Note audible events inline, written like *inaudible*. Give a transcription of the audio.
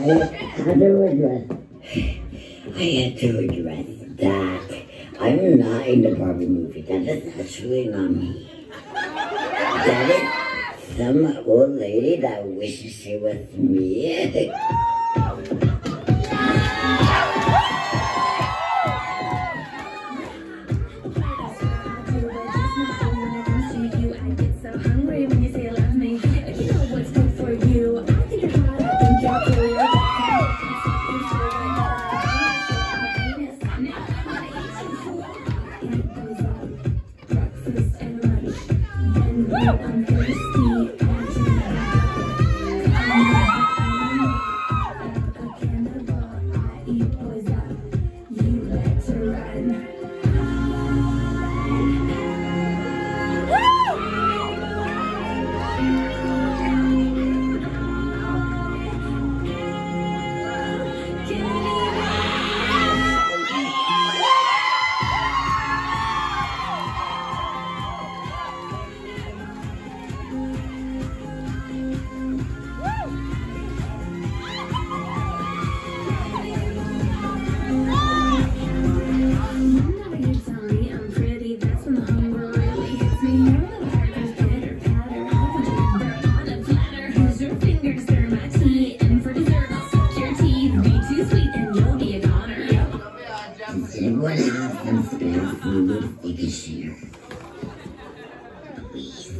had to address. I had to address that. I'm not in the Barbie movie. That is actually not me. That is some old lady that wishes she was me. *laughs* Better run. Does anyone have some spare food they can share? Please.